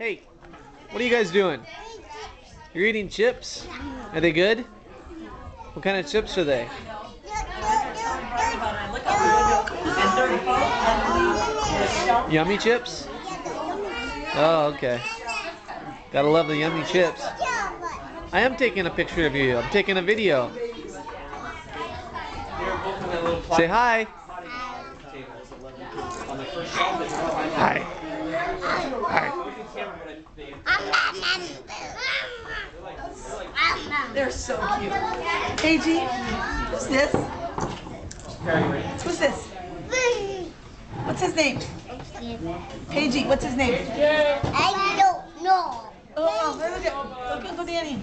Hey, what are you guys doing? You're eating chips? Are they good? What kind of chips are they? Yummy chips? Oh, okay. Gotta love the yummy chips. I am taking a picture of you. I'm taking a video. Say hi. Hi. They're so cute. Hey G, who's this? Who's this? What's his name? G, what's his name? I don't know. Oh, oh look at look at Danny.